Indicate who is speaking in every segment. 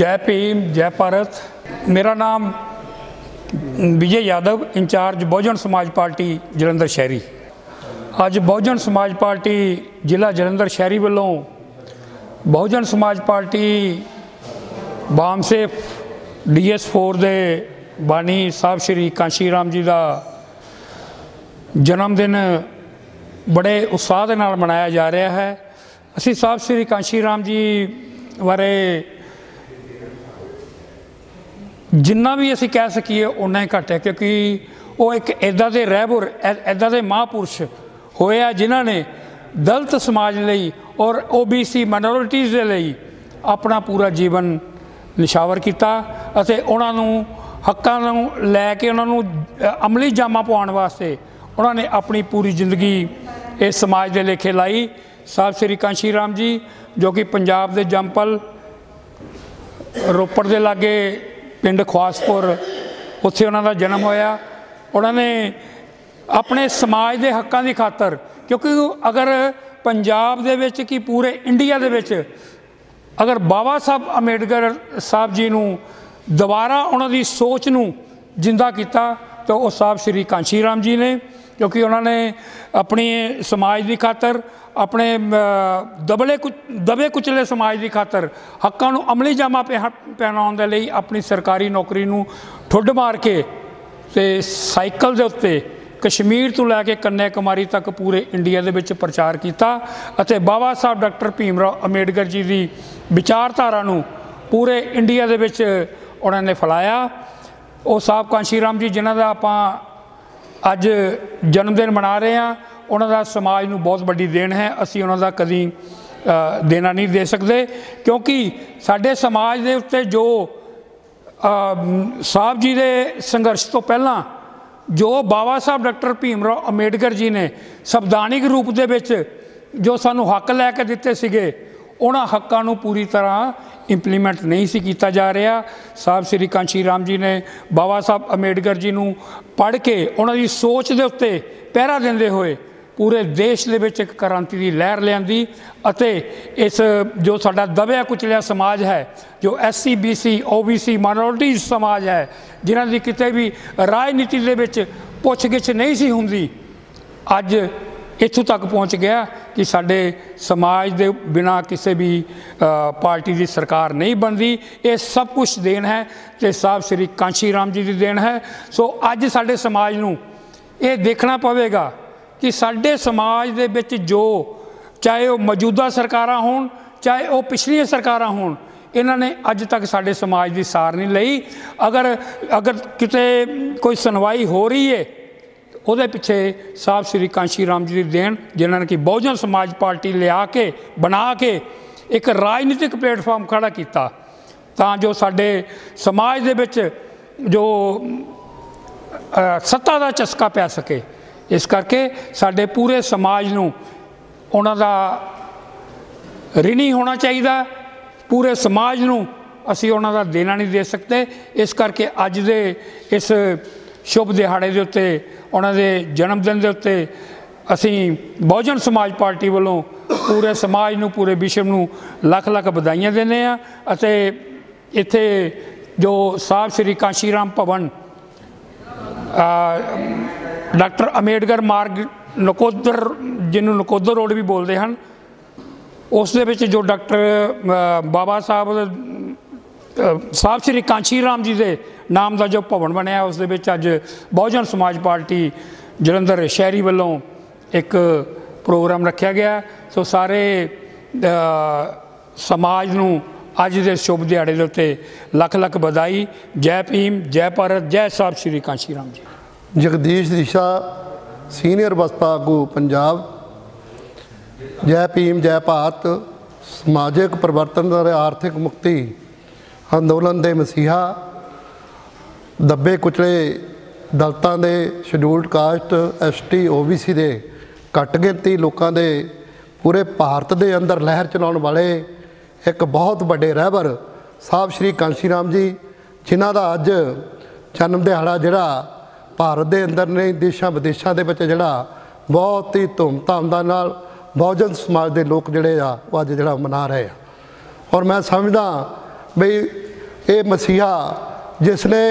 Speaker 1: ਜੈ ਭੀਮ, ਜੈ ਭਾਰਤ। ਮੇਰਾ ਨਾਮ ਵਿਜੇ ਯਾਦਵ, ਇੰਚਾਰਜ ਬਹੁਜਨ ਸਮਾਜ ਪਾਰਟੀ ਜਲੰਧਰ ਸ਼ਹਿਰੀ। ਅੱਜ ਬਹੁਜਨ ਸਮਾਜ ਪਾਰਟੀ ਜ਼ਿਲ੍ਹਾ ਜਲੰਧਰ ਸ਼ਹਿਰੀ ਵੱਲੋਂ ਬਹੁਜਨ ਸਮਾਜ ਪਾਰਟੀ ਬਾਮਸੇਫ ਡੀਐਸ4 ਦੇ ਬਾਣੀ ਸਾਹਿਬ ਸ਼੍ਰੀ ਕਾਂਸ਼ੀ ਰਾਮ ਜੀ ਦਾ ਜਨਮ ਦਿਨ ਬੜੇ ਉਤਸ਼ਾਹ ਦੇ ਨਾਲ ਮਨਾਇਆ ਜਾ ਰਿਹਾ ਹੈ। ਅਸੀਂ ਸਾਹਿਬ ਸ਼੍ਰੀ ਕਾਂਸ਼ੀ ਰਾਮ ਜੀ ਬਾਰੇ ਜਿੰਨਾ ਵੀ ਅਸੀਂ ਕਹਿ ਸਕੀਏ ਉਨਾ ਹੀ ਘੱਟ ਹੈ, ਕਿਉਂਕਿ ਉਹ ਇੱਕ ਐਦਾਂ ਦੇ ਰਹਿਬਰ ਐਦਾਂ ਦੇ ਮਹਾਂਪੁਰਸ਼ ਹੋਏ ਆ ਜਿਨ੍ਹਾਂ ਨੇ ਦਲਿਤ ਸਮਾਜ ਲਈ ਔਰ ਓਬੀਸੀ ਮਾਈਨੋਰਿਟੀਜ਼ ਦੇ ਲਈ ਆਪਣਾ ਪੂਰਾ ਜੀਵਨ ਨਿਸ਼ਾਵਰ ਕੀਤਾ ਅਤੇ ਉਹਨਾਂ ਨੂੰ ਹੱਕਾਂ ਨੂੰ ਲੈ ਕੇ ਉਹਨਾਂ ਨੂੰ ਅਮਲੀ ਜਾਮਾ ਪਾਉਣ ਵਾਸਤੇ ਉਹਨਾਂ ਨੇ ਆਪਣੀ ਪੂਰੀ ਜ਼ਿੰਦਗੀ ਇਸ ਸਮਾਜ ਦੇ ਲੇਖੇ ਲਾਈ। ਸਾਹਿਬ ਸ੍ਰੀ ਕਾਂਸ਼ੀ ਰਾਮ ਜੀ, ਜੋ ਕਿ ਪੰਜਾਬ ਦੇ ਜੰਪਲ ਰੋਪੜ ਦੇ ਲਾਗੇ ਪਿੰਡ ਖਵਾਸਪੁਰ ਉੱਥੇ ਉਹਨਾਂ ਦਾ ਜਨਮ ਹੋਇਆ। ਉਹਨਾਂ ਨੇ ਆਪਣੇ ਸਮਾਜ ਦੇ ਹੱਕਾਂ ਦੀ ਖਾਤਰ, ਕਿਉਂਕਿ ਅਗਰ ਪੰਜਾਬ ਦੇ ਵਿੱਚ ਕੀ ਪੂਰੇ ਇੰਡੀਆ ਦੇ ਵਿੱਚ ਅਗਰ ਬਾਬਾ ਸਾਹਿਬ ਅੰਬੇਡਕਰ ਸਾਹਿਬ ਜੀ ਨੂੰ ਦੁਬਾਰਾ ਉਹਨਾਂ ਦੀ ਸੋਚ ਨੂੰ ਜਿੰਦਾ ਕੀਤਾ, ਤਾਂ ਉਹ ਸਾਹਿਬ ਸ੍ਰੀ ਕਾਂਸ਼ੀ ਰਾਮ ਜੀ ਨੇ ਕਿਉਂਕਿ ਉਹਨਾਂ ਨੇ ਆਪਣੀ ਸਮਾਜ ਦੀ ਖਾਤਰ, ਆਪਣੇ ਦਬਲੇ ਕੁ, ਦਬੇ ਕੁਚਲੇ ਸਮਾਜ ਦੀ ਖਾਤਰ ਹੱਕਾਂ ਨੂੰ ਅਮਲੀ ਜਾਮਾ ਪਹਿ- ਪਹਿਨਾਉਣ ਦੇ ਲਈ ਆਪਣੀ ਸਰਕਾਰੀ ਨੌਕਰੀ ਨੂੰ ਠੁੱਡ ਮਾਰ ਕੇ ਤੇ ਸਾਈਕਲ ਦੇ ਉੱਤੇ ਕਸ਼ਮੀਰ ਤੋਂ ਲੈ ਕੇ ਕੰਨਿਆ ਕੁਮਾਰੀ ਤੱਕ ਪੂਰੇ ਇੰਡੀਆ ਦੇ ਵਿੱਚ ਪ੍ਰਚਾਰ ਕੀਤਾ ਅਤੇ ਬਾਬਾ ਸਾਹਿਬ ਡਾਕਟਰ ਭੀਮ ਰਾਓ ਅੰਬੇਡਕਰ ਜੀ ਦੀ ਵਿਚਾਰਧਾਰਾ ਨੂੰ ਪੂਰੇ ਇੰਡੀਆ ਦੇ ਵਿੱਚ ਉਹਨਾਂ ਨੇ ਫੈਲਾਇਆ। ਉਹ ਸਾਹਿਬ ਕਾਂਸ਼ੀ ਰਾਮ ਜੀ, ਜਿਨ੍ਹਾਂ ਦਾ ਆਪਾਂ ਅੱਜ ਜਨਮ ਦਿਨ ਮਨਾ ਰਹੇ ਹਾਂ। ਉਹਨਾਂ ਦਾ ਸਮਾਜ ਨੂੰ ਬਹੁਤ ਵੱਡੀ ਦੇਣ ਹੈ। ਅਸੀਂ ਉਹਨਾਂ ਦਾ ਕਦੀ ਦੇਣਾ ਨਹੀਂ ਦੇ ਸਕਦੇ। ਕਿਉਂਕਿ ਸਾਡੇ ਸਮਾਜ ਦੇ ਉੱਤੇ ਜੋ ਸਾਹਿਬ ਜੀ ਦੇ ਸੰਘਰਸ਼ ਤੋਂ ਪਹਿਲਾਂ ਜੋ ਬਾਬਾ ਸਾਹਿਬ ਡਾਕਟਰ ਭੀਮ ਰਾਓ ਅੰਬੇਡਕਰ ਜੀ ਨੇ ਸੰਵਿਧਾਨਿਕ ਰੂਪ ਦੇ ਵਿੱਚ ਜੋ ਸਾਨੂੰ ਹੱਕ ਲੈ ਕੇ ਦਿੱਤੇ ਸੀਗੇ, ਉਹਨਾਂ ਹੱਕਾਂ ਨੂੰ ਪੂਰੀ ਤਰ੍ਹਾਂ ਇੰਪਲੀਮੈਂਟ ਨਹੀਂ ਸੀ ਕੀਤਾ ਜਾ ਰਿਹਾ। ਸਾਹਿਬ ਸ੍ਰੀ ਕਾਂਸ਼ੀ ਰਾਮ ਜੀ ਨੇ ਬਾਬਾ ਸਾਹਿਬ ਅੰਬੇਡਕਰ ਜੀ ਨੂੰ ਪੜ੍ਹ ਕੇ ਉਹਨਾਂ ਦੀ ਸੋਚ ਦੇ ਉੱਤੇ ਪਹਿਰਾ ਦਿੰਦੇ ਹੋਏ ਪੂਰੇ ਦੇਸ਼ ਦੇ ਵਿੱਚ ਇੱਕ ਕ੍ਰਾਂਤੀ ਦੀ ਲਹਿਰ ਲਿਆਂਦੀ ਅਤੇ ਇਸ ਜੋ ਸਾਡਾ ਦਬਿਆ ਕੁਚਲਿਆ ਸਮਾਜ ਹੈ, ਜੋ ਐਸਸੀ ਬੀਸੀ ਓਬੀਸੀ ਮਾਈਨੋਰਿਟੀਜ਼ ਸਮਾਜ ਹੈ, ਜਿਨ੍ਹਾਂ ਦੀ ਕਿਤੇ ਵੀ ਰਾਜਨੀਤੀ ਦੇ ਵਿੱਚ ਪੁੱਛਗਿੱਛ ਨਹੀਂ ਸੀ ਹੁੰਦੀ, ਅੱਜ ਇੱਥੋਂ ਤੱਕ ਪਹੁੰਚ ਗਿਆ ਕਿ ਸਾਡੇ ਸਮਾਜ ਦੇ ਬਿਨਾ ਕਿਸੇ ਵੀ ਪਾਰਟੀ ਦੀ ਸਰਕਾਰ ਨਹੀਂ ਬਣਦੀ। ਇਹ ਸਭ ਕੁਝ ਦੇਣ ਹੈ ਤੇ ਸਾਹਿਬ ਸ੍ਰੀ ਕਾਂਸ਼ੀ ਰਾਮ ਜੀ ਦੀ ਦੇਣ ਹੈ। ਸੋ ਅੱਜ ਸਾਡੇ ਸਮਾਜ ਨੂੰ ਇਹ ਦੇਖਣਾ ਪਵੇਗਾ ਕਿ ਸਾਡੇ ਸਮਾਜ ਦੇ ਵਿੱਚ ਜੋ ਚਾਹੇ ਉਹ ਮੌਜੂਦਾ ਸਰਕਾਰਾਂ ਹੋਣ, ਚਾਹੇ ਉਹ ਪਿਛਲੀਆਂ ਸਰਕਾਰਾਂ ਹੋਣ, ਇਹਨਾਂ ਨੇ ਅੱਜ ਤੱਕ ਸਾਡੇ ਸਮਾਜ ਦੀ ਸਾਰ ਨਹੀਂ ਲਈ। ਅਗਰ ਅਗਰ ਕਿਤੇ ਕੋਈ ਸੁਣਵਾਈ ਹੋ ਰਹੀ ਹੈ ਉਹਦੇ ਪਿੱਛੇ ਸਾਹਿਬ ਸ੍ਰੀ ਕਾਂਸ਼ੀ ਰਾਮ ਜੀ ਦੀ ਦੇਣ, ਜਿਨ੍ਹਾਂ ਨੇ ਕਿ ਬਹੁਜਨ ਸਮਾਜ ਪਾਰਟੀ ਲਿਆ ਕੇ, ਬਣਾ ਕੇ ਇੱਕ ਰਾਜਨੀਤਿਕ ਪਲੇਟਫਾਰਮ ਖੜਾ ਕੀਤਾ। ਤਾਂ ਜੋ ਸਾਡੇ ਸਮਾਜ ਦੇ ਵਿੱਚ ਜੋ ਸੱਤਾ ਦਾ ਚਸਕਾ ਪੈ ਸਕੇ। ਇਸ ਕਰਕੇ ਸਾਡੇ ਪੂਰੇ ਸਮਾਜ ਨੂੰ ਉਹਨਾਂ ਦਾ ਰਿਣੀ ਹੋਣਾ ਚਾਹੀਦਾ। ਪੂਰੇ ਸਮਾਜ ਨੂੰ ਅਸੀਂ ਉਹਨਾਂ ਦਾ ਦੇਣਾ ਨਹੀਂ ਦੇ ਸਕਦੇ। ਇਸ ਕਰਕੇ ਅੱਜ ਦੇ ਇਸ ਸ਼ੁਭ ਦਿਹਾੜੇ ਦੇ ਉੱਤੇ ਉਹਨਾਂ ਦੇ ਜਨਮ ਦਿਨ ਦੇ ਉੱਤੇ ਅਸੀਂ ਬਹੁਜਨ ਸਮਾਜ ਪਾਰਟੀ ਵੱਲੋਂ ਪੂਰੇ ਸਮਾਜ ਨੂੰ, ਪੂਰੇ ਵਿਸ਼ਵ ਨੂੰ ਲੱਖ ਲੱਖ ਵਧਾਈਆਂ ਦਿੰਦੇ ਆ ਅਤੇ ਇੱਥੇ ਜੋ ਸਾਹਿਬ ਸ੍ਰੀ ਕਾਂਸ਼ੀ ਰਾਮ ਭਵਨ ਡਾਕਟਰ ਅੰਬੇਡਕਰ ਮਾਰਗ ਨਕੋਦਰ, ਜਿਹਨੂੰ ਨਕੋਦਰ ਰੋਡ ਵੀ ਬੋਲਦੇ ਹਨ, ਉਸ ਦੇ ਵਿੱਚ ਜੋ ਡਾਕਟਰ ਬਾਬਾ ਸਾਹਿਬ ਸਾਹਿਬ ਸ੍ਰੀ ਕਾਂਸ਼ੀ ਰਾਮ ਜੀ ਦੇ ਨਾਮ ਦਾ ਜੋ ਭਵਨ ਬਣਿਆ, ਉਸ ਦੇ ਵਿੱਚ ਅੱਜ ਬਹੁਜਨ ਸਮਾਜ ਪਾਰਟੀ ਜਲੰਧਰ ਸ਼ਹਿਰੀ ਵੱਲੋਂ ਇੱਕ ਪ੍ਰੋਗਰਾਮ ਰੱਖਿਆ ਗਿਆ। ਸੋ ਸਾਰੇ ਸਮਾਜ ਨੂੰ ਅੱਜ ਦੇ ਸ਼ੁਭ ਦਿਹਾੜੇ ਦੇ ਉੱਤੇ ਲੱਖ ਲੱਖ ਵਧਾਈ। ਜੈ ਭੀਮ, ਜੈ ਭਾਰਤ, ਜੈ ਸਾਹਿਬ ਸ੍ਰੀ ਕਾਂਸ਼ੀ ਰਾਮ ਜੀ।
Speaker 2: ਜਗਦੀਸ਼ ਦਿਸ਼ਾ ਸੀਨੀਅਰ ਬਸਪਾ ਆਗੂ ਪੰਜਾਬ। ਜੈ ਭੀਮ, ਜੈ ਭਾਰਤ, ਸਮਾਜਿਕ ਪਰਿਵਰਤਨ ਅਤੇ ਆਰਥਿਕ ਮੁਕਤੀ ਅੰਦੋਲਨ ਦੇ ਮਸੀਹਾ। ਦੱਬੇ ਕੁਚਲੇ ਦਲਤਾਂ ਦੇ ਸ਼ਡਿਊਲਡ ਕਾਸਟ ਐਸਟੀ ਓਬੀਸੀ ਦੇ ਘੱਟ ਗਿਣਤੀ ਲੋਕਾਂ ਦੇ ਪੂਰੇ ਭਾਰਤ ਦੇ ਅੰਦਰ ਲਹਿਰ ਚਲਾਉਣ ਵਾਲੇ ਇੱਕ ਬਹੁਤ ਵੱਡੇ ਰਹਿਬਰ ਸਾਹਿਬ ਸ਼੍ਰੀ ਕਾਂਸ਼ੀ ਰਾਮ ਜੀ, ਜਿਨ੍ਹਾਂ ਦਾ ਅੱਜ ਜਨਮ ਦਿਹਾੜਾ ਜਿਹੜਾ ਭਾਰਤ ਦੇ ਅੰਦਰ ਨਹੀਂ ਦੇਸ਼ਾਂ ਵਿਦੇਸ਼ਾਂ ਦੇ ਵਿੱਚ ਜਿਹੜਾ ਬਹੁਤ ਹੀ ਧੂਮਧਾਮ ਦਾ ਨਾਲ ਬਹੁਜਨ ਸਮਾਜ ਦੇ ਲੋਕ ਜਿਹੜੇ ਆ, ਉਹ ਅੱਜ ਜਿਹੜਾ ਮਨਾ ਰਹੇ ਆ। ਔਰ ਮੈਂ ਸਮਝਦਾ ਬਈ ਇਹ ਮਸੀਹਾ ਜਿਸ ਨੇ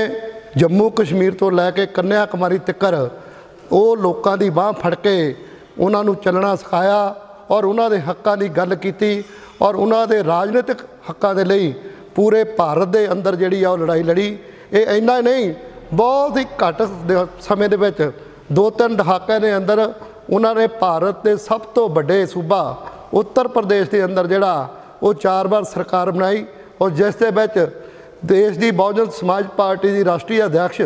Speaker 2: ਜੰਮੂ ਕਸ਼ਮੀਰ ਤੋਂ ਲੈ ਕੇ ਕੰਨਿਆ ਕੁਮਾਰੀ ਤੱਕਰ, ਉਹ ਲੋਕਾਂ ਦੀ ਬਾਹ ਫੜ ਕੇ ਉਹਨਾਂ ਨੂੰ ਚੱਲਣਾ ਸਿਖਾਇਆ ਔਰ ਉਹਨਾਂ ਦੇ ਹੱਕਾਂ ਦੀ ਗੱਲ ਕੀਤੀ ਔਰ ਉਹਨਾਂ ਦੇ ਰਾਜਨੀਤਿਕ ਹੱਕਾਂ ਦੇ ਲਈ ਪੂਰੇ ਭਾਰਤ ਦੇ ਅੰਦਰ ਜਿਹੜੀ ਆ ਉਹ ਲੜਾਈ ਲੜੀ। ਇਹ ਇੰਨਾ ਹੀ ਨਹੀਂ, ਬਹੁਤ ਹੀ ਘੱਟ ਸਮੇਂ ਦੇ ਵਿੱਚ ਦੋ ਤਿੰਨ ਦਹਾਕਿਆਂ ਦੇ ਅੰਦਰ ਉਹਨਾਂ ਨੇ ਭਾਰਤ ਦੇ ਸਭ ਤੋਂ ਵੱਡੇ ਸੂਬਾ ਉੱਤਰ ਪ੍ਰਦੇਸ਼ ਦੇ ਅੰਦਰ ਜਿਹੜਾ ਉਹ ਚਾਰ ਵਾਰ ਸਰਕਾਰ ਬਣਾਈ ਔਰ ਜਿਸ ਦੇ ਵਿੱਚ ਦੇਸ਼ ਦੀ ਬਹੁਜਨ ਸਮਾਜ ਪਾਰਟੀ ਦੀ ਰਾਸ਼ਟਰੀ ਅਧਿਕਸ਼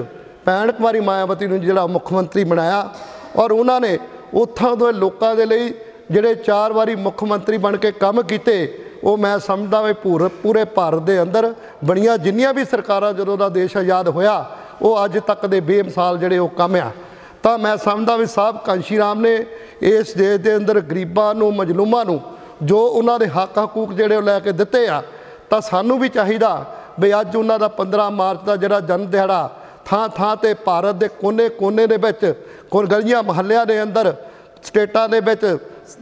Speaker 2: ਭੈਣ ਕੁਮਾਰੀ ਮਾਇਆਵਤੀ ਨੂੰ ਜਿਹੜਾ ਮੁੱਖ ਮੰਤਰੀ ਬਣਾਇਆ ਔਰ ਉਹਨਾਂ ਨੇ ਉੱਥੋਂ ਦੇ ਲੋਕਾਂ ਦੇ ਲਈ ਜਿਹੜੇ ਚਾਰ ਵਾਰੀ ਮੁੱਖ ਮੰਤਰੀ ਬਣ ਕੇ ਕੰਮ ਕੀਤੇ, ਉਹ ਮੈਂ ਸਮਝਦਾ ਵੀ ਪੂਰੇ ਪੂਰੇ ਭਾਰਤ ਦੇ ਅੰਦਰ ਬਣੀਆਂ ਜਿੰਨੀਆਂ ਵੀ ਸਰਕਾਰਾਂ ਜਦੋਂ ਦਾ ਦੇਸ਼ ਆਜ਼ਾਦ ਹੋਇਆ, ਉਹ ਅੱਜ ਤੱਕ ਦੇ ਬੇਮਿਸਾਲ ਜਿਹੜੇ ਉਹ ਕੰਮ ਆ। ਤਾਂ ਮੈਂ ਸਮਝਦਾ ਵੀ ਸਾਹਿਬ ਕਾਂਸ਼ੀ ਰਾਮ ਨੇ ਇਸ ਦੇਸ਼ ਦੇ ਅੰਦਰ ਗਰੀਬਾਂ ਨੂੰ, ਮਜਲੂਮਾਂ ਨੂੰ ਜੋ ਉਹਨਾਂ ਦੇ ਹੱਕ ਹਕੂਕ ਜਿਹੜੇ ਉਹ ਲੈ ਕੇ ਦਿੱਤੇ ਆ, ਤਾਂ ਸਾਨੂੰ ਵੀ ਚਾਹੀਦਾ ਵੀ ਅੱਜ ਉਹਨਾਂ ਦਾ 15 ਮਾਰਚ ਦਾ ਜਿਹੜਾ ਜਨਮ ਦਿਹਾੜਾ ਥਾਂ ਥਾਂ ਤੇ ਭਾਰਤ ਦੇ ਕੋਨੇ-ਕੋਨੇ ਦੇ ਵਿੱਚ ਕੋਲ ਗਲੀਆਂ ਮਹੱਲਿਆਂ ਦੇ ਅੰਦਰ, ਸਟੇਟਾਂ ਦੇ ਵਿੱਚ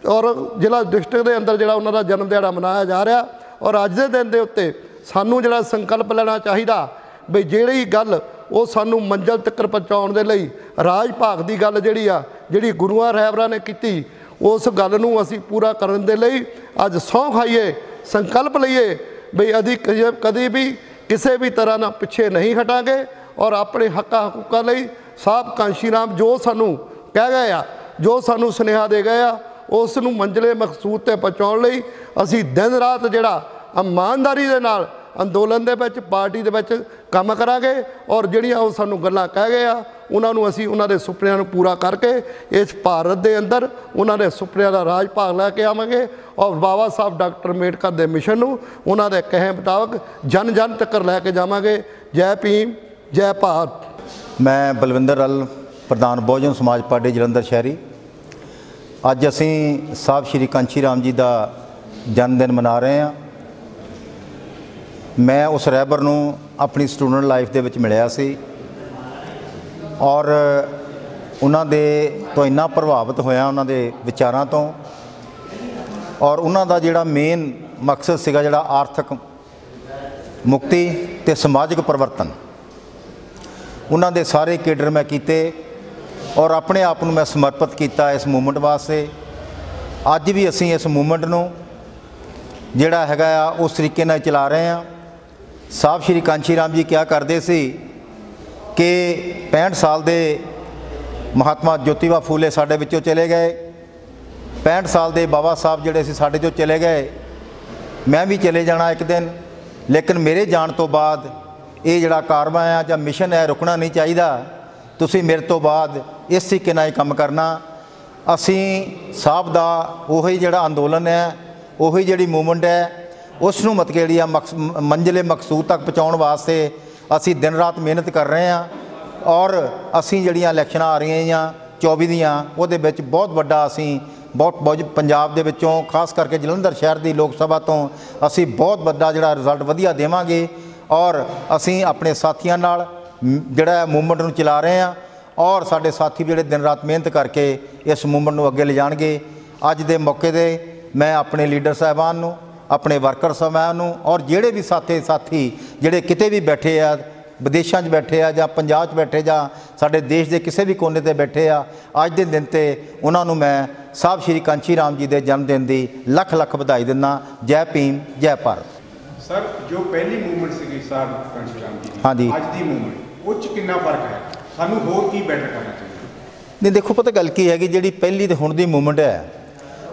Speaker 2: ਔਰ ਜ਼ਿਲ੍ਹਾ ਡਿਸਟ੍ਰਿਕਟ ਦੇ ਅੰਦਰ ਜਿਹੜਾ ਉਹਨਾਂ ਦਾ ਜਨਮ ਦਿਹਾੜਾ ਮਨਾਇਆ ਜਾ ਰਿਹਾ ਔਰ ਅੱਜ ਦੇ ਦਿਨ ਦੇ ਉੱਤੇ ਸਾਨੂੰ ਜਿਹੜਾ ਸੰਕਲਪ ਲੈਣਾ ਚਾਹੀਦਾ ਵੀ ਜਿਹੜੀ ਗੱਲ ਉਹ ਸਾਨੂੰ ਮੰਜ਼ਲ ਤੱਕ ਪਹੁੰਚਾਉਣ ਦੇ ਲਈ ਰਾਜ ਭਾਗ ਦੀ ਗੱਲ ਜਿਹੜੀ ਆ, ਜਿਹੜੀ ਗੁਰੂਆਂ ਰਹਿਬਰਾਂ ਨੇ ਕੀਤੀ, ਉਸ ਗੱਲ ਨੂੰ ਅਸੀਂ ਪੂਰਾ ਕਰਨ ਦੇ ਲਈ ਅੱਜ ਸਹੁੰ ਖਾਈਏ, ਸੰਕਲਪ ਲਈਏ ਵੀ ਅਧੀ ਕਦੀ ਵੀ ਕਿਸੇ ਵੀ ਤਰ੍ਹਾਂ ਨਾਲ ਪਿੱਛੇ ਨਹੀਂ ਹਟਾਂਗੇ ਔਰ ਆਪਣੇ ਹੱਕਾਂ ਹਕੂਕਾਂ ਲਈ ਸਾਹਿਬ ਕਾਂਸ਼ੀ ਰਾਮ ਜੋ ਸਾਨੂੰ ਕਹਿ ਗਏ ਆ, ਜੋ ਸਾਨੂੰ ਸੁਨੇਹਾ ਦੇ ਗਏ ਆ, ਉਸ ਨੂੰ ਮੰਜ਼ਲੇ ਮਕਸੂਦ ਤੇ ਪਹੁੰਚਾਉਣ ਲਈ ਅਸੀਂ ਦਿਨ ਰਾਤ ਜਿਹੜਾ ਇਮਾਨਦਾਰੀ ਦੇ ਨਾਲ ਅੰਦੋਲਨ ਦੇ ਵਿੱਚ, ਪਾਰਟੀ ਦੇ ਵਿੱਚ ਕੰਮ ਕਰਾਂਗੇ ਔਰ ਜਿਹੜੀਆਂ ਉਹ ਸਾਨੂੰ ਗੱਲਾਂ ਕਹਿ ਗਏ ਆ, ਉਹਨਾਂ ਨੂੰ ਅਸੀਂ ਉਹਨਾਂ ਦੇ ਸੁਪਨਿਆਂ ਨੂੰ ਪੂਰਾ ਕਰਕੇ ਇਸ ਭਾਰਤ ਦੇ ਅੰਦਰ ਉਹਨਾਂ ਦੇ ਸੁਪਨਿਆਂ ਦਾ ਰਾਜ ਭਾਗ ਲੈ ਕੇ ਆਵਾਂਗੇ ਔਰ ਬਾਬਾ ਸਾਹਿਬ ਡਾਕਟਰ ਅੰਬੇਡਕਰ ਦੇ ਮਿਸ਼ਨ ਨੂੰ ਉਹਨਾਂ ਦੇ ਕਹੇ ਮੁਤਾਬਕ ਜਨ ਜਨ ਤੱਕ ਲੈ ਕੇ ਜਾਵਾਂਗੇ। ਜੈ ਭੀਮ, ਜੈ ਭਾਰਤ।
Speaker 3: ਮੈਂ ਬਲਵਿੰਦਰ ਅਲ ਪ੍ਰਧਾਨ ਬਹੁਜਨ ਸਮਾਜ ਪਾਰਟੀ ਜਲੰਧਰ ਸ਼ਹਿਰੀ। ਅੱਜ ਅਸੀਂ ਸਾਹਿਬ ਸ਼੍ਰੀ ਕਾਂਚੀ ਰਾਮ ਜੀ ਦਾ ਜਨਮ ਦਿਨ ਮਨਾ ਰਹੇ ਹਾਂ। ਮੈਂ ਉਸ ਰਹਿਬਰ ਨੂੰ ਆਪਣੀ ਸਟੂਡੈਂਟ ਲਾਈਫ ਦੇ ਵਿੱਚ ਮਿਲਿਆ ਸੀ ਔਰ ਉਹਨਾਂ ਦੇ ਤੋਂ ਇੰਨਾ ਪ੍ਰਭਾਵਿਤ ਹੋਇਆ ਉਹਨਾਂ ਦੇ ਵਿਚਾਰਾਂ ਤੋਂ ਔਰ ਉਹਨਾਂ ਦਾ ਜਿਹੜਾ ਮੇਨ ਮਕਸਦ ਸੀਗਾ ਜਿਹੜਾ ਆਰਥਿਕ ਮੁਕਤੀ ਤੇ ਸਮਾਜਿਕ ਪਰਿਵਰਤਨ। ਉਹਨਾਂ ਦੇ ਸਾਰੇ ਕੇਡਰ ਮੈਂ ਕੀਤੇ ਔਰ ਆਪਣੇ ਆਪ ਨੂੰ ਮੈਂ ਸਮਰਪਿਤ ਕੀਤਾ ਇਸ ਮੂਵਮੈਂਟ ਵਾਸਤੇ। ਅੱਜ ਵੀ ਅਸੀਂ ਇਸ ਮੂਵਮੈਂਟ ਨੂੰ ਜਿਹੜਾ ਹੈਗਾ ਆ, ਉਸ ਤਰੀਕੇ ਨਾਲ ਚਲਾ ਰਹੇ ਹਾਂ। ਸਾਹਿਬ ਸ਼੍ਰੀ ਕਾਂਚੀ ਰਾਮ ਜੀ ਕਿਹਾ ਕਰਦੇ ਸੀ ਕਿ 65 ਸਾਲ ਦੇ ਮਹਾਤਮਾ ਜੋਤੀਬਾ ਫੂਲੇ ਸਾਡੇ ਵਿੱਚੋਂ ਚਲੇ ਗਏ। 65 ਸਾਲ ਦੇ ਬਾਬਾ ਸਾਹਿਬ ਜਿਹੜੇ ਸੀ ਸਾਡੇ ਚੋਂ ਚਲੇ ਗਏ। ਮੈਂ ਵੀ ਚਲੇ ਜਾਣਾ ਇੱਕ ਦਿਨ, ਲੇਕਿਨ ਮੇਰੇ ਜਾਣ ਤੋਂ ਬਾਅਦ ਇਹ ਜਿਹੜਾ ਕਾਰਵਾ ਆ ਜਾਂ ਮਿਸ਼ਨ ਹੈ ਰੁਕਣਾ ਨਹੀਂ ਚਾਹੀਦਾ। ਤੁਸੀਂ ਮੇਰੇ ਤੋਂ ਬਾਅਦ ਇਸ ਤਰੀਕੇ ਨਾਲ ਹੀ ਕੰਮ ਕਰਨਾ। ਅਸੀਂ ਸਾਹਿਬ ਦਾ ਉਹੀ ਜਿਹੜਾ ਅੰਦੋਲਨ ਹੈ, ਉਹੀ ਜਿਹੜੀ ਮੂਵਮੈਂਟ ਹੈ ਉਸ ਨੂੰ ਮਤ ਜਿਹੜੀ ਆ ਮਕਸ- ਮ- ਮਕਸੂਦ ਤੱਕ ਪਹੁੰਚਾਉਣ ਵਾਸਤੇ ਅਸੀਂ ਦਿਨ ਰਾਤ ਮਿਹਨਤ ਕਰ ਰਹੇ ਹਾਂ ਔਰ ਅਸੀਂ ਜਿਹੜੀਆਂ ਇਲੈਕਸ਼ਨਾਂ ਆ ਰਹੀਆਂ ਆ 24 ਦੀਆਂ, ਉਹਦੇ ਵਿੱਚ ਬਹੁਤ ਵੱਡਾ ਅਸੀਂ ਬਹੁਤ ਬਹੁਤ ਪੰਜਾਬ ਦੇ ਵਿੱਚੋਂ, ਖਾਸ ਕਰਕੇ ਜਲੰਧਰ ਸ਼ਹਿਰ ਦੀ ਲੋਕ ਸਭਾ ਤੋਂ ਅਸੀਂ ਬਹੁਤ ਵੱਡਾ ਜਿਹੜਾ ਰਿਜ਼ਲਟ ਵਧੀਆ ਦੇਵਾਂਗੇ ਔਰ ਅਸੀਂ ਆਪਣੇ ਸਾਥੀਆਂ ਨਾਲ ਜਿਹੜਾ ਮੂਵਮੈਂਟ ਨੂੰ ਚਲਾ ਰਹੇ ਹਾਂ ਔਰ ਸਾਡੇ ਸਾਥੀ ਜਿਹੜੇ ਦਿਨ ਰਾਤ ਮਿਹਨਤ ਕਰਕੇ ਇਸ ਮੂਵਮੈਂਟ ਨੂੰ ਅੱਗੇ ਲਿਜਾਣਗੇ। ਅੱਜ ਦੇ ਮੌਕੇ ਤੇ ਮੈਂ ਆਪਣੇ ਲੀਡਰ ਸਾਹਿਬਾਨ ਨੂੰ ਆਪਣੇ ਵਰਕਰ ਸਾਹਿਬਾਨ ਨੂੰ ਔਰ ਜਿਹੜੇ ਵੀ ਸਾਥੀ ਸਾਥੀ ਜਿਹੜੇ ਕਿਤੇ ਵੀ ਬੈਠੇ ਆ ਵਿਦੇਸ਼ਾਂ 'ਚ ਬੈਠੇ ਆ ਜਾਂ ਪੰਜਾਬ 'ਚ ਬੈਠੇ ਜਾਂ ਸਾਡੇ ਦੇਸ਼ ਦੇ ਕਿਸੇ ਵੀ ਕੋਨੇ ਤੇ ਬੈਠੇ ਆ ਅੱਜ ਦੇ ਦਿਨ ਤੇ ਉਹਨਾਂ ਨੂੰ ਮੈਂ ਸਾਹਿਬ ਸ਼੍ਰੀ ਕਾਂਚੀ ਰਾਮ ਜੀ ਦੇ ਜਨਮ ਦਿਨ ਦੀ ਲੱਖ ਲੱਖ ਵਧਾਈ ਦਿੰਦਾ। ਜੈ ਭੀਮ ਜੈ ਭਾਰਤ।
Speaker 4: ਸਰ ਜੋ ਪਹਿਲੀ ਮੂਵਮੈਂਟ ਸੀਗੀ ਸਾਹਿਬ ਕਾਂਸ਼ੀਰਾਮ ਜੀ ਦੀ,
Speaker 3: ਹਾਂਜੀ।
Speaker 4: ਅੱਜ ਦੀ ਮੂਵਮੈਂਟ ਉਹ ਚ ਕਿੰਨਾ ਫ਼ਰਕ ਹੈ? ਸਾਨੂੰ ਹੋਰ ਕੀ ਬੈਟਰ ਕਰਨਾ ਚਾਹੀਦਾ?
Speaker 3: ਨਹੀਂ ਦੇਖੋ ਪਤਾ ਗੱਲ ਕੀ ਹੈਗੀ ਜਿਹੜੀ ਪਹਿਲੀ ਤੇ ਹੁਣ ਦੀ ਮੂਵਮੈਂਟ ਹੈ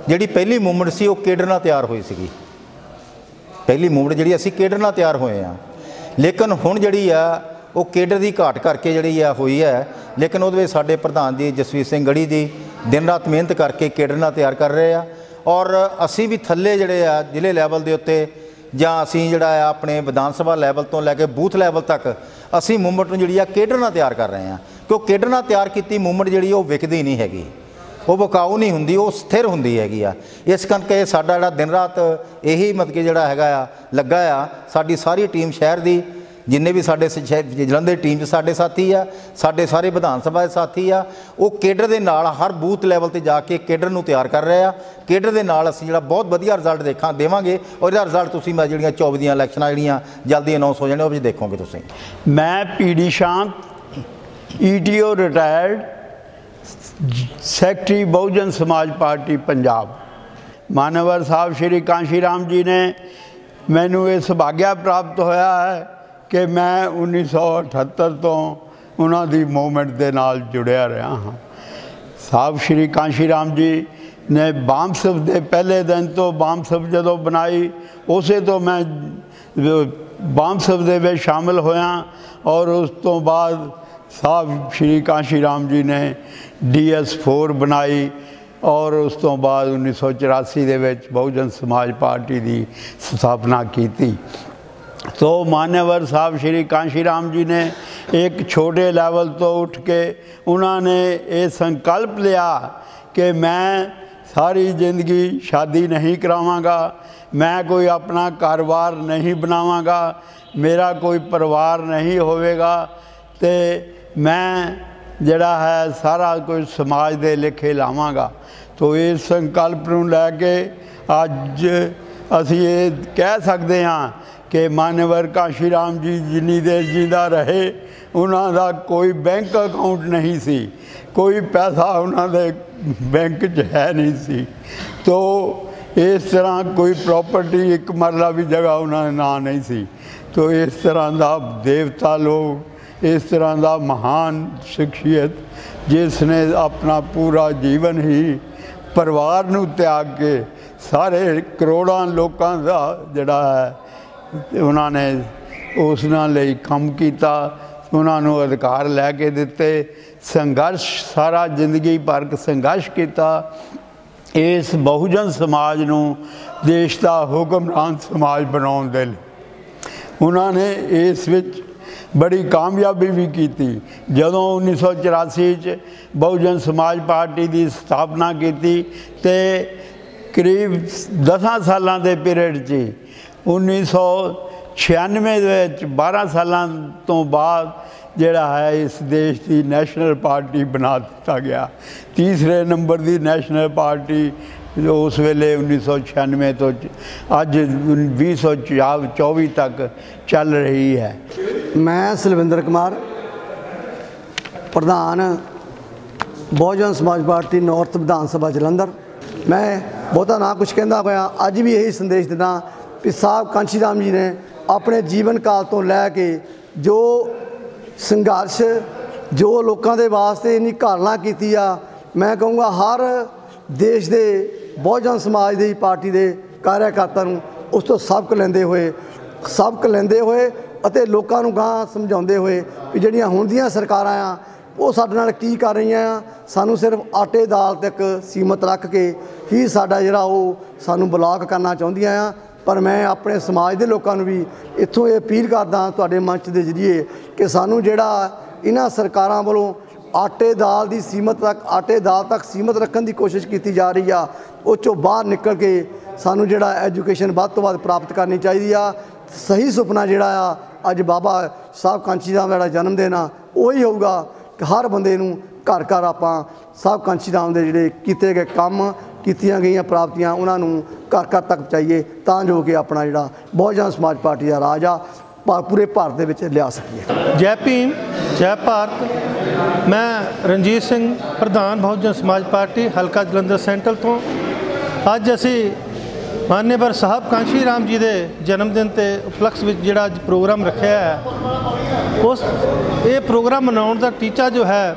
Speaker 3: ਜਿਹੜੀ ਪਹਿਲੀ ਮੂਵਮੈਂਟ ਸੀ ਉਹ ਕੇਡਰ ਨਾਲ ਤਿਆਰ ਹੋਈ ਸੀਗੀ। ਪਹਿਲੀ ਮੂਵਮੈਂਟ ਜਿਹੜੀ ਅਸੀਂ ਕੇਡਰ ਨਾਲ ਤਿਆਰ ਹੋਏ ਆ। ਲੇਕਿਨ ਹੁਣ ਜਿਹੜੀ ਆ, ਉਹ ਕੇਡਰ ਦੀ ਘਾਟ ਕਰਕੇ ਜਿਹੜੀ ਆ, ਹੋਈ ਹੈ ਲੇਕਿਨ ਉਹਦੇ ਵਿੱਚ ਸਾਡੇ ਪ੍ਰਧਾਨ ਜੀ ਜਸਵੀਰ ਸਿੰਘ ਗੜੀ ਦੀ ਦਿਨ ਰਾਤ ਮਿਹਨਤ ਕਰਕੇ ਕੇਡਰ ਨਾਲ ਤਿਆਰ ਕਰ ਰਹੇ ਆ। ਔਰ ਅਸੀਂ ਵੀ ਥੱਲੇ ਜਿਹੜੇ ਆ, ਜ਼ਿਲ੍ਹੇ ਲੈਵਲ ਦੇ ਉੱਤੇ ਜਾਂ ਅਸੀਂ ਜਿਹੜਾ ਆ, ਆਪਣੇ ਵਿਧਾਨ ਸਭਾ ਲੈਵਲ ਤੋਂ ਲੈ ਕੇ ਬੂਥ ਲੈਵਲ ਤੱਕ ਅਸੀਂ ਮੂਵਮੈਂਟ ਨੂੰ ਜਿਹੜੀ ਆ, ਕੇਡਰ ਨਾਲ ਤਿਆਰ ਕਰ ਰਹੇ ਆ। ਕਿਉਂ ਕੇਡਰ ਨਾਲ ਤਿਆਰ ਕੀਤੀ ਮੂਵਮੈਂਟ ਜਿਹੜੀ, ਉਹ ਵਿਕਦੀ ਨਹੀਂ ਹੈਗੀ। ਉਹ ਬਕਾਊ ਨਹੀਂ ਹੁੰਦੀ, ਉਹ ਸਥਿਰ ਹੁੰਦੀ ਹੈਗੀ ਆ। ਇਸ ਕਰਕੇ ਸਾਡਾ ਜਿਹੜਾ ਦਿਨ ਰਾਤ ਇਹੀ ਮਤਲਬ ਕਿ ਜਿਹੜਾ ਹੈਗਾ ਆ, ਲੱਗਾ ਆ, ਸਾਡੀ ਸਾਰੀ ਟੀਮ ਸ਼ਹਿਰ ਦੀ, ਜਿੰਨੇ ਵੀ ਸਾਡੇ ਸ- ਸ਼ਹਿਰ- ਜਲੰਧਰ ਟੀਮ 'ਚ ਸਾਡੇ ਸਾਥੀ ਆ, ਸਾਡੇ ਸਾਰੇ ਵਿਧਾਨ ਸਭਾ ਦੇ ਸਾਥੀ ਆ, ਉਹ ਕੇਡਰ ਦੇ ਨਾਲ ਹਰ ਬੂਥ ਲੈਵਲ ਤੇ ਜਾ ਕੇ ਕੇਡਰ ਨੂੰ ਤਿਆਰ ਕਰ ਰਹੇ ਆ। ਕੇਡਰ ਦੇ ਨਾਲ ਅਸੀਂ ਜਿਹੜਾ ਬਹੁਤ ਵਧੀਆ ਰਿਜ਼ਲਟ ਦੇਖਾਂ, ਦੇਵਾਂਗੇ ਔਰ ਇਹਦਾ ਰਿਜ਼ਲਟ ਤੁਸੀਂ ਮੈਂ ਜਿਹੜੀਆਂ 24 ਦੀਆਂ ਇਲੈਕਸ਼ਨਾਂ ਜਿਹੜੀਆਂ ਜਲਦੀ ਅਨਾਉਂਸ ਹੋ ਜਾਣੇ ਉਹ ਵਿੱਚ ਦੇਖੋਗੇ ਤੁਸੀਂ।
Speaker 5: ਮੈਂ PD Shant ETO retired secretary Bahujan Samaj party Punjab. ਮਾਨਵਰ ਸਾਹਿਬ ਸ਼੍ਰੀ ਕਾਂਸ਼ੀ ਰਾਮ ਜੀ ਨੇ ਮੈਨੂੰ ਇਹ ਸੁਭਾਗਿਆ ਪ੍ਰਾਪਤ ਹੋਇਆ ਹੈ ਕਿ ਮੈਂ 1978 ਤੋਂ ਉਹਨਾਂ ਦੀ ਮੂਵਮੈਂਟ ਦੇ ਨਾਲ ਜੁੜਿਆ ਰਿਹਾ ਹਾਂ। ਸਾਹਿਬ ਸ਼੍ਰੀ ਕਾਂਸ਼ੀ ਰਾਮ ਜੀ ਨੇ ਬਾਮਸਵ ਦੇ ਪਹਿਲੇ ਦਿਨ ਤੋਂ ਬਾਮਸਵ ਜਦੋਂ ਬਣਾਈ, ਉਸੇ ਤੋਂ ਮੈਂ ਬਾਮਸਵ ਦੇ ਵਿੱਚ ਸ਼ਾਮਲ ਹੋਇਆ ਔਰ ਉਸ ਤੋਂ ਬਾਅਦ ਸਾਹਿਬ ਸ਼੍ਰੀ ਕਾਂਸ਼ੀ ਰਾਮ ਜੀ ਨੇ ਡੀਐਸ4 ਬਣਾਈ ਔਰ ਉਸ ਤੋਂ ਬਾਅਦ 1984 ਦੇ ਵਿੱਚ ਬਹੁਜਨ ਸਮਾਜ ਪਾਰਟੀ ਦੀ ਸਥਾਪਨਾ ਕੀਤੀ। ਸੋ ਮਾਨਵਰ ਸਾਹਿਬ ਸ਼੍ਰੀ ਕਾਂਸ਼ੀ ਰਾਮ ਜੀ ਨੇ ਇੱਕ ਛੋਟੇ ਲੈਵਲ ਤੋਂ ਉੱਠ ਕੇ ਉਹਨਾਂ ਨੇ ਇਹ ਸੰਕਲਪ ਲਿਆ ਕਿ ਮੈਂ ਸਾਰੀ ਜ਼ਿੰਦਗੀ ਸ਼ਾਦੀ ਨਹੀਂ ਕਰਾਵਾਂਗਾ, ਮੈਂ ਕੋਈ ਆਪਣਾ ਕਾਰੋਬਾਰ ਨਹੀਂ ਬਣਾਵਾਂਗਾ, ਮੇਰਾ ਕੋਈ ਪਰਿਵਾਰ ਨਹੀਂ ਹੋਵੇਗਾ ਤੇ ਮੈਂ ਜਿਹੜਾ ਹੈ ਸਾਰਾ ਕੁਝ ਸਮਾਜ ਦੇ ਲੇਖੇ ਲਾਵਾਂਗਾ। ਤੋ ਇਸ ਸੰਕਲਪ ਨੂੰ ਲੈ ਕੇ ਅੱਜ ਅਸੀਂ ਇਹ ਕਹਿ ਸਕਦੇ ਹਾਂ ਕਿ ਮਾਨਵਰ ਕਾਸ਼ੀ ਰਾਮ ਜੀ ਜਿੰਨੀ ਦੇਰ ਜਿੰਦਾ ਰਹੇ, ਉਹਨਾਂ ਦਾ ਕੋਈ ਬੈਂਕ ਅਕਾਊਂਟ ਨਹੀਂ ਸੀ। ਕੋਈ ਪੈਸਾ ਉਹਨਾਂ ਦੇ ਬੈਂਕ 'ਚ ਹੈ ਨਹੀਂ ਸੀ। ਤੋ ਇਸ ਤਰ੍ਹਾਂ ਕੋਈ ਪ੍ਰਾਪਰਟੀ ਇੱਕ ਮਰਲਾ ਵੀ ਜਗ੍ਹਾ ਉਹਨਾਂ ਦੇ ਨਾਂ ਨਹੀਂ ਸੀ। ਤੋ ਇਸ ਤਰ੍ਹਾਂ ਦਾ ਦੇਵਤਾ ਲੋਕ ਇਸ ਤਰ੍ਹਾਂ ਦਾ ਮਹਾਨ ਸ਼ਖਸੀਅਤ ਜਿਸ ਨੇ ਆਪਣਾ ਪੂਰਾ ਜੀਵਨ ਹੀ ਪਰਿਵਾਰ ਨੂੰ ਤਿਆਗ ਕੇ ਸਾਰੇ ਕਰੋੜਾਂ ਲੋਕਾਂ ਦਾ ਜਿਹੜਾ ਹੈ ਉਹਨਾਂ ਨੇ ਉਸ ਨਾਲ ਲਈ ਕੰਮ ਕੀਤਾ, ਉਹਨਾਂ ਨੂੰ ਅਧਿਕਾਰ ਲੈ ਕੇ ਦਿੱਤੇ, ਸੰਘਰਸ਼, ਸਾਰਾ ਜ਼ਿੰਦਗੀ ਭਰ ਸੰਘਰਸ਼ ਕੀਤਾ। ਇਸ ਬਹੁਜਨ ਸਮਾਜ ਨੂੰ ਦੇਸ਼ ਦਾ ਹੁਕਮਰਾਨ ਸਮਾਜ ਬਣਾਉਣ ਦੇ ਲਈ। ਉਹਨਾਂ ਨੇ ਇਸ ਵਿੱਚ ਬੜੀ ਕਾਮਯਾਬੀ ਵੀ ਕੀਤੀ। ਜਦੋਂ 1984 ਚ ਬਹੁਜਨ ਸਮਾਜ ਪਾਰਟੀ ਦੀ ਸਥਾਪਨਾ ਕੀਤੀ ਤੇ ਕਰੀਬ 10 ਸਾਲਾਂ ਦੇ ਪੀਰੀਅਡ 'ਚ 1996 ਦੇ ਵਿੱਚ 12 ਸਾਲਾਂ ਤੋਂ ਬਾਅਦ ਜਿਹੜਾ ਹੈ ਇਸ ਦੇਸ਼ ਦੀ ਨੈਸ਼ਨਲ ਪਾਰਟੀ ਬਣਾ ਦਿੱਤਾ ਗਿਆ। ਤੀਸਰੇ ਨੰਬਰ ਦੀ ਨੈਸ਼ਨਲ ਪਾਰਟੀ ਉਸ ਵੇਲੇ 1996 ਤੋਂ ਚ- ਅੱਜ 2024 ਤੱਕ ਚੱਲ ਰਹੀ ਹੈ।
Speaker 6: ਮੈਂ ਸਲਵਿੰਦਰ ਕੁਮਾਰ, ਪ੍ਰਧਾਨ ਬਹੁਜਨ ਸਮਾਜ ਪਾਰਟੀ ਨਾਰਥ ਵਿਧਾਨ ਸਭਾ ਜਲੰਧਰ। ਮੈਂ ਬਹੁਤਾ ਨਾ ਕੁਝ ਕਹਿੰਦਾ ਹੋਇਆ ਅੱਜ ਵੀ ਇਹੀ ਸੰਦੇਸ਼ ਦਿੰਦਾ ਕਿ ਸਾਹਿਬ ਕਾਂਸ਼ੀ ਰਾਮ ਜੀ ਨੇ ਆਪਣੇ ਜੀਵਨ ਕਾਲ ਤੋਂ ਲੈ ਕੇ ਜੋ ਸੰਘਰਸ਼, ਜੋ ਲੋਕਾਂ ਦੇ ਵਾਸਤੇ ਇੰਨੀ ਘਾਲਣਾ ਕੀਤੀ ਆ, ਮੈਂ ਕਹੂੰਗਾ ਹਰ ਦੇਸ਼ ਦੇ ਬਹੁਜਨ ਸਮਾਜ ਦੀ ਪਾਰਟੀ ਦੇ ਕਾਰਿਆਕਰਤਾ ਨੂੰ ਉਸ ਤੋਂ ਸਬਕ ਲੈਂਦੇ ਹੋਏ, ਸਬਕ ਲੈਂਦੇ ਹੋਏ ਅਤੇ ਲੋਕਾਂ ਨੂੰ ਗਾਂ ਸਮਝਾਉਂਦੇ ਹੋਏ ਵੀ ਜਿਹੜੀਆਂ ਹੁਣ ਦੀਆਂ ਸਰਕਾਰਾਂ ਆ, ਉਹ ਸਾਡੇ ਨਾਲ ਕੀ ਕਰ ਰਹੀਆਂ ਆ। ਸਾਨੂੰ ਸਿਰਫ ਆਟੇ ਦਾਲ ਤੱਕ ਸੀਮਤ ਰੱਖ ਕੇ ਹੀ ਸਾਡਾ ਜਿਹੜਾ ਉਹ ਸਾਨੂੰ ਬਲਾਕ ਕਰਨਾ ਚਾਹੁੰਦੀਆਂ ਆ। ਪਰ ਮੈਂ ਆਪਣੇ ਸਮਾਜ ਦੇ ਲੋਕਾਂ ਨੂੰ ਵੀ ਇੱਥੋਂ ਇਹ ਅਪੀਲ ਕਰਦਾ ਤੁਹਾਡੇ ਮੰਚ ਦੇ ਜ਼ਰੀਏ ਕਿ ਸਾਨੂੰ ਜਿਹੜਾ ਇਹਨਾਂ ਸਰਕਾਰਾਂ ਵੱਲੋਂ ਆਟੇ ਦਾਲ ਦੀ ਸੀਮਤ ਤੱਕ, ਆਟੇ ਦਾਲ ਤੱਕ ਸੀਮਤ ਰੱਖਣ ਦੀ ਕੋਸ਼ਿਸ਼ ਕੀਤੀ ਜਾ ਰਹੀ ਆ, ਉਹ ਚੋਂ ਬਾਹਰ ਨਿਕਲ ਕੇ ਸਾਨੂੰ ਜਿਹੜਾ ਐਜੂਕੇਸ਼ਨ ਵੱਧ ਤੋਂ ਵੱਧ ਪ੍ਰਾਪਤ ਕਰਨੀ ਚਾਹੀਦੀ ਆ। ਸਹੀ ਸੁਪਨਾ ਜਿਹੜਾ ਆ, ਅੱਜ ਬਾਬਾ ਸਾਹਿਬ ਕਾਂਚੀ ਦਾ ਜਿਹੜਾ ਜਨਮ ਦਿਨ ਆ, ਉਹੀ ਹੋਊਗਾ ਕਿ ਹਰ ਬੰਦੇ ਨੂੰ ਘਰ ਘਰ ਆਪਾਂ ਸਾਹਿਬ ਕਾਂਚੀ ਰਾਮ ਦੇ ਜਿਹੜੇ ਕੀਤੇ ਗਏ ਕੰਮ, ਕੀਤੀਆਂ ਗਈਆਂ ਪ੍ਰਾਪਤੀਆਂ, ਉਹਨਾਂ ਨੂੰ ਘਰ ਘਰ ਤੱਕ ਪਹੁੰਚਾਈਏ, ਤਾਂ ਜੋ ਕਿ ਆਪਣਾ ਜਿਹੜਾ ਬਹੁਜਨ ਸਮਾਜ ਪਾਰਟੀ ਦਾ ਰਾਜ ਆ ਭਾ- ਪੂਰੇ ਭਾਰਤ ਦੇ ਵਿੱਚ ਲਿਆ ਸਕੀਏ।
Speaker 7: ਜੈ ਭੀਮ, ਜੈ ਭਾਰਤ। ਮੈਂ ਰਣਜੀਤ ਸਿੰਘ, ਪ੍ਰਧਾਨ ਬਹੁਜਨ ਸਮਾਜ ਪਾਰਟੀ, ਹਲਕਾ ਜਲੰਧਰ ਸੈਂਟਰਲ ਤੋਂ। ਅੱਜ ਅਸੀਂ ਮਾਨਯਵਰ ਸਾਹਿਬ ਕਾਂਸ਼ੀ ਰਾਮ ਜੀ ਦੇ ਜਨਮ ਦਿਨ ਤੇ ਉਪਲਕਸ਼ ਵਿੱਚ ਜਿਹੜਾ ਅੱਜ ਪ੍ਰੋਗਰਾਮ ਰੱਖਿਆ ਹੈ, ਉਸ ਇਹ ਪ੍ਰੋਗਰਾਮ ਮਨਾਉਣ ਦਾ ਟੀਚਾ ਜੋ ਹੈ,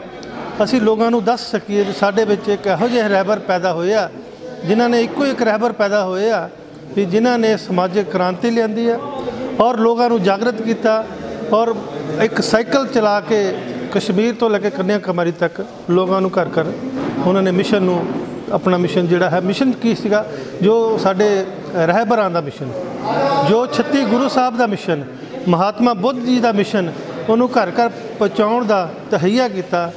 Speaker 7: ਅਸੀਂ ਲੋਕਾਂ ਨੂੰ ਦੱਸ ਸਕੀਏ ਵੀ ਸਾਡੇ ਵਿੱਚ ਇੱਕ ਇਹੋ ਜਿਹੇ ਰਹਿਬਰ ਪੈਦਾ ਹੋਏ ਆ, ਜਿਨ੍ਹਾਂ ਨੇ ਇੱਕੋ ਇੱਕ ਰਹਿਬਰ ਪੈਦਾ ਹੋਏ ਆ, ਵੀ ਜਿਨ੍ਹਾਂ ਨੇ ਸਮਾਜਿਕ ਕ੍ਰਾਂਤੀ ਲਿਆਂਦੀ ਹੈ ਔਰ ਲੋਕਾਂ ਨੂੰ ਜਾਗਰਤ ਕੀਤਾ ਔਰ ਇੱਕ ਸਾਈਕਲ ਚਲਾ ਕੇ ਕਸ਼ਮੀਰ ਤੋਂ ਲੈ ਕੇ ਕੰਨਿਆ ਕੁਮਾਰੀ ਤੱਕ ਲੋਕਾਂ ਨੂੰ ਘਰ ਘਰ ਉਹਨਾਂ ਨੇ ਮਿਸ਼ਨ ਨੂੰ ਆਪਣਾ ਮਿਸ਼ਨ ਜਿਹੜਾ ਹੈ ਮਿਸ਼ਨ ਕੀ ਸੀਗਾ? ਜੋ ਸਾਡੇ ਰਹਿਬਰਾਂ ਦਾ ਮਿਸ਼ਨ ਜੋ 36 ਗੁਰੂ ਸਾਹਿਬ ਦਾ ਮਿਸ਼ਨ ਮਹਾਤਮਾ ਬੁੱਧ ਜੀ ਦਾ ਮਿਸ਼ਨ ਉਹਨੂੰ ਘਰ ਘਰ ਪਹੁੰਚਾਉਣ ਦਾ ਤਹਈਆ ਕੀਤਾ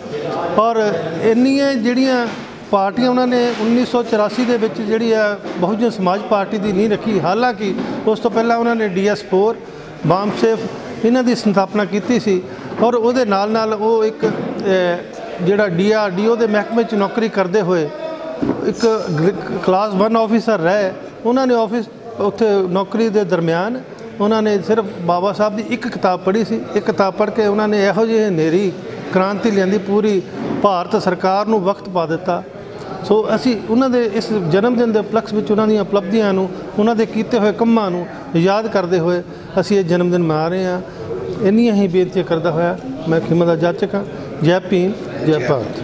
Speaker 7: ਔਰ ਇੰਨੀਆਂ ਜਿਹੜੀਆਂ ਪਾਰਟੀਆਂ ਉਹਨਾਂ ਨੇ 1984 ਦੇ ਵਿੱਚ ਜਿਹੜੀ ਆ ਬਹੁਜਨ ਸਮਾਜ ਪਾਰਟੀ ਦੀ ਨਹੀਂ ਰੱਖੀ ਹਾਲਾਂਕਿ ਉਸ ਤੋਂ ਪਹਿਲਾਂ ਉਹਨਾਂ ਨੇ ਡੀਐਸ4 ਬਾਮਸੇਫ ਇਹਨਾਂ ਦੀ ਸਥਾਪਨਾ ਕੀਤੀ ਸੀ ਔਰ ਉਹਦੇ ਨਾਲ ਨਾਲ ਉਹ ਇੱਕ ਅ, ਜਿਹੜਾ ਡੀਆਰਡੀਓ ਦੇ ਮਹਿਕਮੇ 'ਚ ਨੌਕਰੀ ਕਰਦੇ ਹੋਏ ਇੱਕ ਕਲਾਸ 1 ਆਫੀਸਰ ਰਹੇ, ਉਹਨਾਂ ਨੇ ਆਫਿਸ, ਉੱਥੇ ਨੌਕਰੀ ਦੇ ਦਰਮਿਆਨ ਉਹਨਾਂ ਨੇ ਸਿਰਫ ਬਾਬਾ ਸਾਹਿਬ ਦੀ ਇੱਕ ਕਿਤਾਬ ਪੜ੍ਹੀ ਸੀ। ਇੱਕ ਕਿਤਾਬ ਪੜ੍ਹ ਕੇ ਉਹਨਾਂ ਨੇ ਇਹੋ ਜਿਹੀ ਹਨੇਰੀ, ਕ੍ਰਾਂਤੀ ਲਿਆਂਦੀ, ਪੂਰੀ ਭਾਰਤ ਸਰਕਾਰ ਨੂੰ ਵਕਤ ਪਾ ਦਿੱਤਾ। ਸੋ ਅਸੀਂ ਉਹਨਾਂ ਦੇ ਇਸ ਜਨਮ ਦਿਨ ਦੇ ਉਪਲਕਸ਼ ਵਿੱਚ ਉਹਨਾਂ ਦੀਆਂ ਉਪਲਬਧੀਆਂ ਨੂੰ, ਉਹਨਾਂ ਦੇ ਕੀਤੇ ਹੋਏ ਕੰਮਾਂ ਨੂੰ ਯਾਦ ਕਰਦੇ ਹੋਏ ਅਸੀਂ ਇਹ ਜਨਮ ਦਿਨ ਮਨਾ ਰਹੇ ਹਾਂ। ਇੰਨੀਆਂ ਹੀ ਬੇਨਤੀਆਂ ਕਰਦਾ ਹੋਇਆ ਮੈਂ ਖਿਮਾ ਦਾ ਜਾਚਕ ਹਾਂ। ਜੈ ਭੀਮ, ਜੈ ਭਾਰਤ।